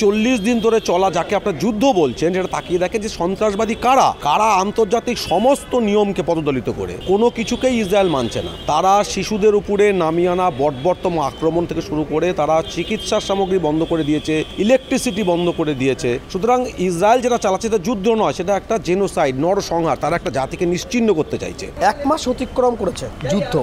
চল্লিশ দিন ধরে চলা যাকে আপনার যুদ্ধ বলছেন, সেটা তাকিয়ে দেখে যে সন্ত্রাসবাদী কারা? কারা আন্তর্জাতিক সমস্ত নিয়মকে পদদলিত করে? কোনো কিছুকেই ইসরায়েল মানছে না। তারা শিশুদের উপরে নামিয়ে আনা বটবর্তম আক্রমণ থেকে শুরু করে তারা চিকিৎসার সামগ্রী বন্ধ করে দিয়েছে ইলেকট্রিসিটি বন্ধ করে দিয়েছে। সুতরাং ইসরায়েল যেটা চালাচ্ছে এটা যুদ্ধ নয়, সেটা একটা জেনোসাইড নরসংহার, তারা একটা জাতিকে নিশ্চিহ্ন করতে চাইছে। এক মাস অতিক্রম করেছে যুদ্ধ।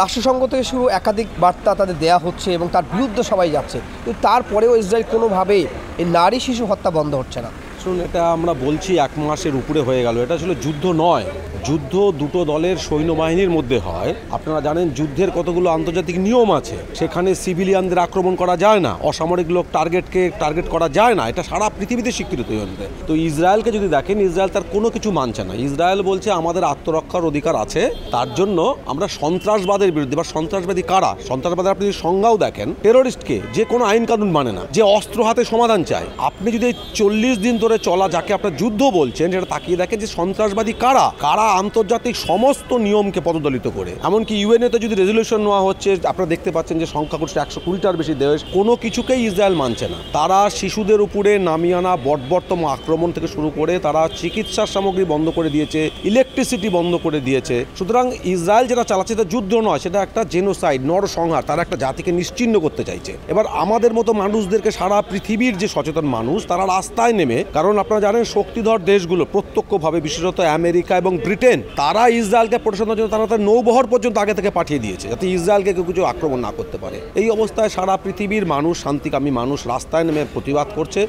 রাষ্ট্রসংঘ থেকে শুরু একাধিক বার্তা তাদের দেয়া হচ্ছে এবং তার বিরুদ্ধে সবাই যাচ্ছে। কিন্তু তারপরেও ইসরায়েল কোনোভাবেই এই নারী শিশু হত্যা বন্ধ হচ্ছে না। শুনুন এটা আমরা বলছি এক মাসের উপরে হয়ে গেল। এটা আসলে যুদ্ধ নয়। যুদ্ধ দুটো দলের সৈন্যবাহিনীর মধ্যে হয়। আপনারা জানেন, যুদ্ধের কতগুলো আন্তর্জাতিক নিয়ম আছে। সেখানে সিভিলিয়ানদের আক্রমণ করা যায় না। অসামরিক লোক টার্গেটকে, টার্গেট করা যায় না। এটা সারা পৃথিবীতে স্বীকৃত হয়েছে তো ইসরায়েলকে যদি দেখেন, ইসরায়েল তার কোনো কিছু মানছে না। ইসরায়েল বলছে, আমাদের আত্মরক্ষার অধিকার আছে। তার জন্য আমরা সন্ত্রাসবাদের বিরুদ্ধে বা সন্ত্রাসবাদী কারা? সন্ত্রাসবাদের আপনি যদি সংজ্ঞাও দেখেন, টেরোরিস্টকে যে কোনো আইন কানুন মানে না। যে অস্ত্র হাতে সমাধান চায়। আপনি যদি চল্লিশ দিন ধরে চলা যাকে আপনার যুদ্ধ বলছেন, সেটা তাকিয়ে দেখেন যে সন্ত্রাসবাদী কারা? কারা আন্তর্জাতিক সমস্ত নিয়মকে পদদলিত করে? এমনকি ইউএনএতে যদি রেজলিউশন নেওয়া হচ্ছে, আপনারা দেখতে পাচ্ছেন যে সংখ্যা করছে একশো কুড়িটার বেশি দেশ কোনো কিছুকেই ইসরায়েল মানছে না। তারা শিশুদের উপরে নামিয়ে আনা বটবর্তম আক্রমণ থেকে শুরু করে তারা চিকিৎসার সামগ্রী বন্ধ করে দিয়েছে ইলেকট্রিসিটি বন্ধ করে দিয়েছে। সুতরাং ইসরায়েল যেটা চালাচ্ছে এটা যুদ্ধ নয়, সেটা একটা জেনোসাইড নরসংহার, তারা একটা জাতিকে নিশ্চিহ্ন করতে চাইছে। এবার আমাদের মতো মানুষদেরকে সারা পৃথিবীর যে সচেতন মানুষ, তারা রাস্তায় নেমে, কারণ আপনারা জানেন শক্তিধর দেশগুলো প্রত্যক্ষভাবে, বিশেষত আমেরিকা এবং ব্রিটেন, তারা ইসরায়েলকে দেওয়ার জন্য তারা তার নৌবহর পর্যন্ত আগে থেকে পাঠিয়ে দিয়েছে, যাতে ইসরায়েলকে কেউ কিছু আক্রমণ না করতে পারে। এই অবস্থায় সারা পৃথিবীর মানুষ, শান্তিকামী মানুষ রাস্তায় নেমে প্রতিবাদ করছে,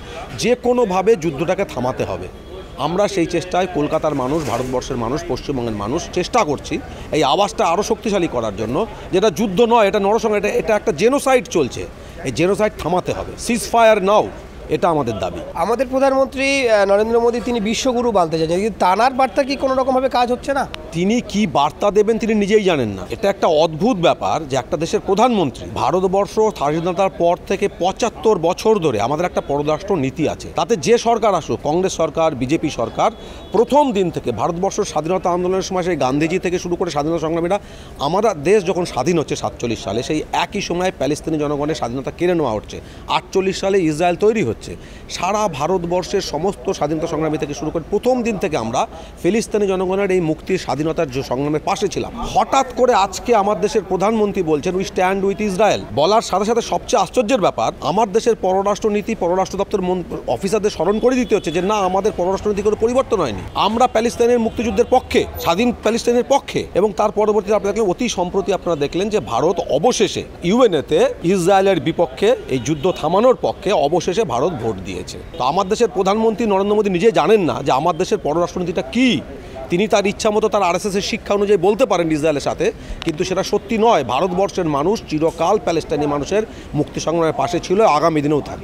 যে কোনোভাবে যুদ্ধটাকে থামাতে হবে। আমরা সেই চেষ্টায় কলকাতার মানুষ, ভারতবর্ষের মানুষ, পশ্চিমবঙ্গের মানুষ চেষ্টা করছি এই আওয়াজটা আরও শক্তিশালী করার জন্য, যেটা যুদ্ধ নয়, এটা নরসংহ এটা এটা একটা জেনোসাইড চলছে। এই জেনোসাইড থামাতে হবে। সিজ ফায়ার নাও এটা আমাদের দাবি। আমাদের প্রধানমন্ত্রী নরেন্দ্র মোদী, তিনি বিশ্বগুরু বানতে চাইছেন। তানার বার্তা কি কোনো রকমভাবে কাজ হচ্ছে না? তিনি কি বার্তা দেবেন তিনি নিজেই জানেন না। এটা একটা অদ্ভুত ব্যাপার যে একটা দেশের প্রধানমন্ত্রী ভারতবর্ষ স্বাধীনতার পর থেকে পঁচাত্তর বছর ধরে আমাদের একটা পররাষ্ট্র নীতি আছে। তাতে যে সরকার আসুক, কংগ্রেস সরকার, বিজেপি সরকার, প্রথম দিন থেকে ভারতবর্ষ স্বাধীনতা আন্দোলনের সময় সেই গান্ধীজি থেকে শুরু করে স্বাধীনতা সংগ্রামীরা, আমাদের দেশ যখন স্বাধীন হচ্ছে সাতচল্লিশ সালে, সেই একই সময় প্যালেস্তিনি জনগণের স্বাধীনতা কেড়ে নেওয়া হচ্ছে। আটচল্লিশ সালে ইসরায়েল তৈরি হচ্ছে। সারা ভারতবর্ষের সমস্ত স্বাধীনতা সংগ্রামী থেকে শুরু করে প্রথম দিন থেকে আমরা ফিলিস্তিনি জনগণের এই মুক্তির স্বাধীনতার যে সংগ্রামের পাশে ছিলাম। হঠাৎ করে আজকে আমার দেশের প্রধানমন্ত্রী বলছেন উই স্ট্যান্ড উইথ ইসরায়েল বলার সাথে সাথে সবচেয়ে আশ্চর্যের ব্যাপার, আমার দেশের পররাষ্ট্রনীতি, পররাষ্ট্র দপ্তর অফিসারদের স্মরণ করে দিতে হচ্ছে যে, না, আমাদের পররাষ্ট্রনীতি কোনো পরিবর্তন হয়নি। আমরা প্যালেস্তাইনের মুক্তিযুদ্ধের পক্ষে, স্বাধীন প্যালেস্তাইনের পক্ষে। এবং তার পরবর্তীতে আপনারা দেখলেন অতি সম্প্রতি আপনারা দেখলেন যে, ভারত অবশেষে, ইউএনএতে ইসরায়েলের বিপক্ষে এই যুদ্ধ থামানোর পক্ষে অবশেষে ভারত ভোট দিয়েছে। তো আমার দেশের প্রধানমন্ত্রী নরেন্দ্র মোদী নিজে জানেন না যে, আমার দেশের পররাষ্ট্রনীতিটা কী? তিনি তার ইচ্ছা মতো তার আরএসএসের শিক্ষা অনুযায়ী বলতে পারেন ইসরায়েলের সাথে, কিন্তু সেটা সত্যি নয়। ভারতবর্ষের মানুষ চিরকাল প্যালেস্টাইনি মানুষের মুক্তি সংগ্রামের পাশে ছিল, আগামী দিনেও থাকবে।